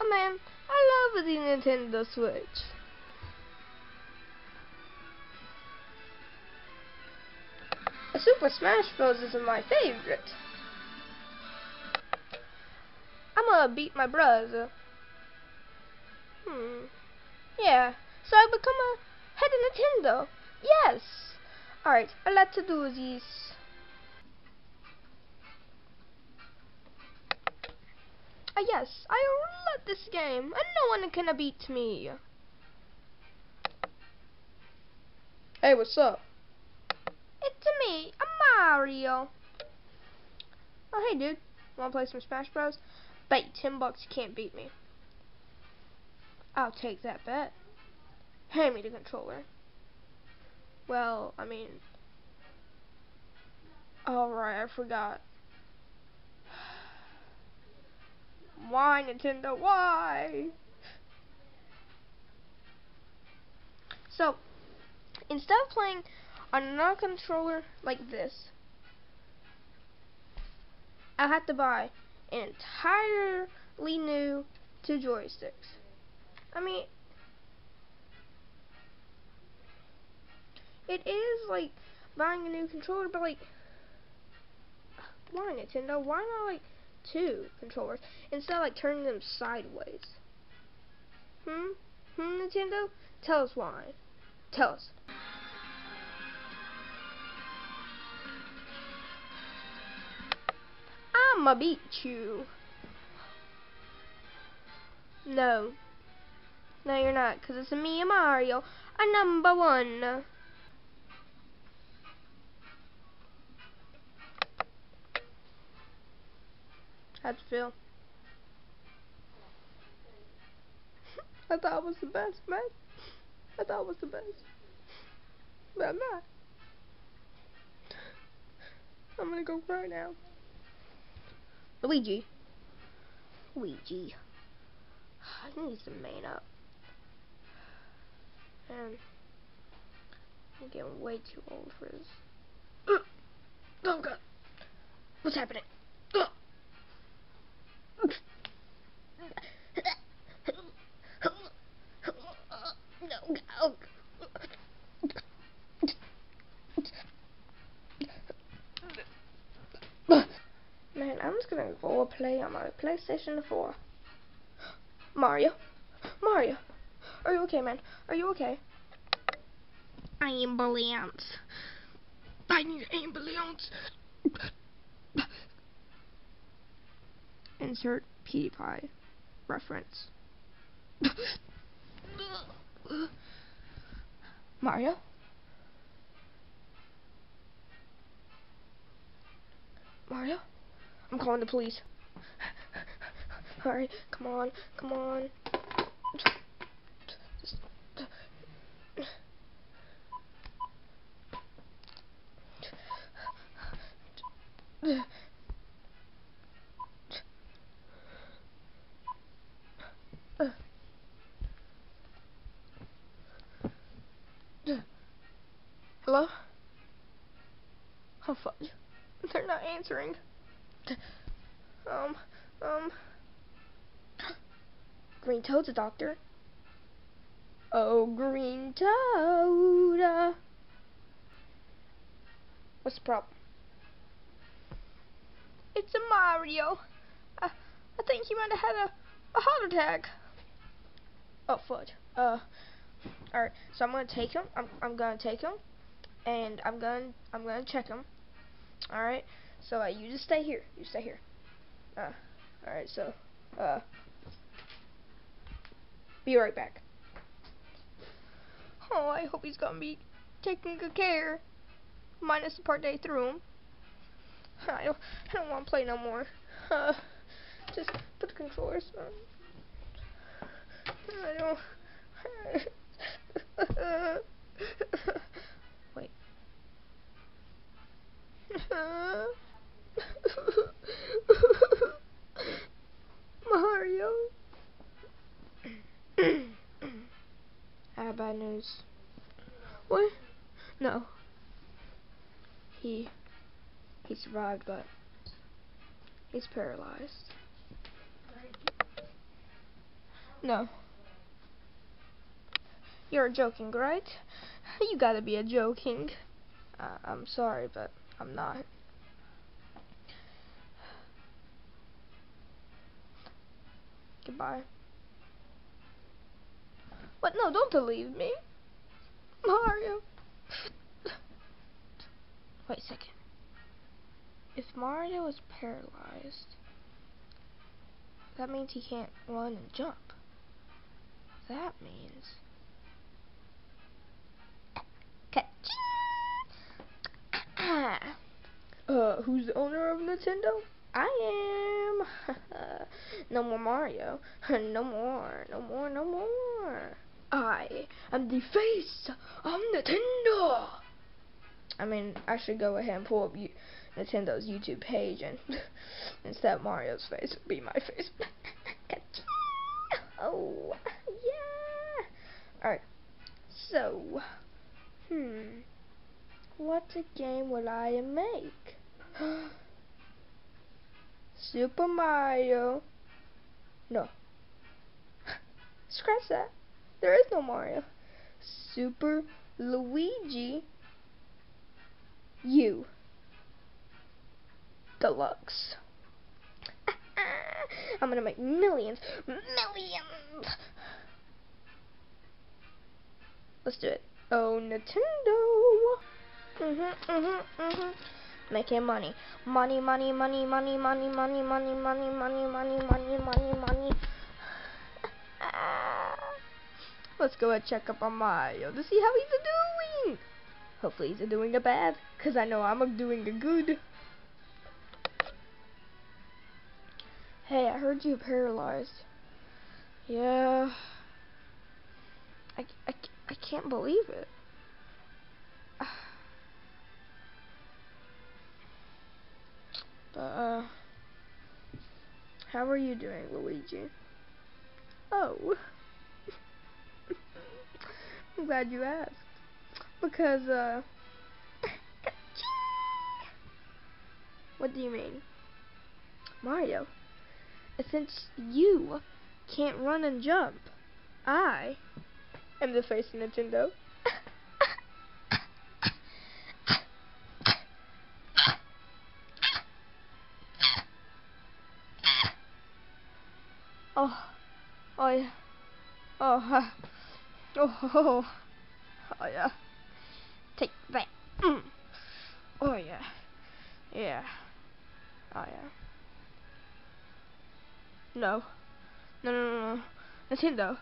Oh man, I love the Nintendo Switch. Super Smash Bros. is my favorite. I'm gonna beat my brother. Hmm. Yeah. So I become a head of Nintendo. Yes. Alright, I let's do this. Uh, yes, I love this game, and no one can beat me. Hey, what's up? It's me, Mario. Oh, hey, dude. Wanna play some Smash Bros? Bet you 10 bucks you can't beat me. I'll take that bet. Hand me the controller. Well, I mean... Alright, I forgot. Why, Nintendo? Why? So, instead of playing on another controller like this, I had to buy an entirely new two joysticks. I mean, it is like buying a new controller, but like, why Nintendo? Why not like two controllers instead of like turning them sideways. Hmm? Hmm, Nintendo? Tell us why. Tell us. I'ma beat you. No. No, you're not, because it's me and Mario, a number one. I thought it was the best, man. I thought it was the best. But I'm not. I'm gonna go cry now. Luigi. Luigi. He needs to man up. And I'm getting way too old for this. Oh god. What's happening? Man, I'm just gonna go play on my PlayStation 4. Mario? Mario? Are you okay, man? Are you okay? Ambulance. I need ambulance. Insert PewDiePie reference. Mario? Mario? I'm calling the police. Alright, come on, come on. Hello? Oh, fuck. They're not answering. Um, um. Green Toad's a doctor. Oh, Green Toad. What's the problem? It's a Mario. I, I think he might have had a, a heart attack. Oh, fudge. Uh, alright, so I'm gonna take him. I'm, I'm gonna take him and I'm going I'm going to check them. All right. So uh, you just stay here. You stay here. Uh, all right. So uh, be right back. Oh, I hope he's gonna be taking good care. Minus the part they threw him. I don't I don't want to play no more. Uh, just put the controllers on. I don't. Bad news. What? No. He he survived, but he's paralyzed. No. You're joking, right? You gotta be a joking. Uh, I'm sorry, but I'm not. Goodbye. What? No, don't leave me. Mario. Wait a second. If Mario is paralyzed, that means he can't run and jump. That means... uh, who's the owner of Nintendo? I am. no more Mario. no more. No more. No more. I am the face of Nintendo. I mean, I should go ahead and pull up you, Nintendo's YouTube page and instead Mario's face, be my face. oh, yeah. Alright, so, hmm, what game would I make? Super Mario. No. Scratch that. There is no Mario. Super Luigi U Deluxe. I'm gonna make millions, millions. Let's do it. Oh, Nintendo. Mhm, mhm, mhm. Making money, money, money, money, money, money, money, money, money, money, money, money, money, money. Let's go and check up on Mario to see how he's doing. Hopefully he's doing a bad, because I know I'm doing a good. Hey, I heard you're paralyzed. Yeah. I, I, I can't believe it. But, uh, how are you doing, Luigi? Oh. I'm glad you asked. Because, uh... what do you mean? Mario, since you can't run and jump, I am the face of Nintendo. oh, oh yeah, oh, oh, oh, oh yeah. Take that. Mm. Oh yeah. Yeah. Oh yeah. No. No, no, no, no. Nintendo.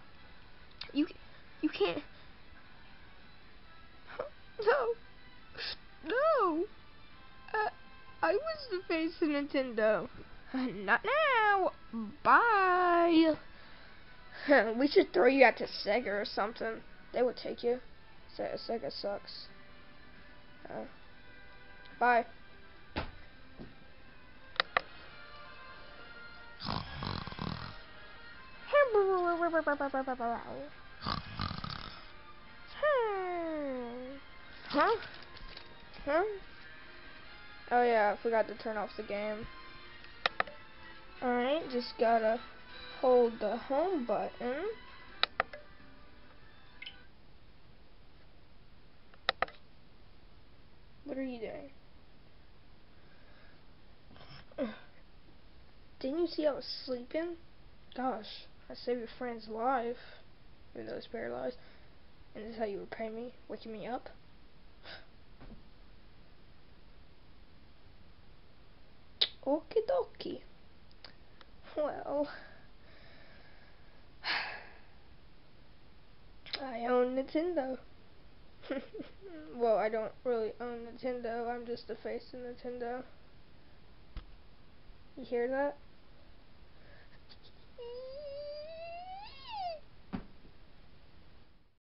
You, you can't. No. No. Uh, I was the face of Nintendo. Not now. Bye. we should throw you out to Sega or something. They would take you. Sega sucks. Uh, bye. Huh? Huh? Oh yeah, I forgot to turn off the game. Alright, just gotta hold the home button. What are you doing? Didn't you see I was sleeping? Gosh, I saved your friend's life, even though he's paralyzed. And this is how you repay me, waking me up? Okie dokie. Well, I own Nintendo. well, I don't really own Nintendo. I'm just a face of Nintendo. You hear that?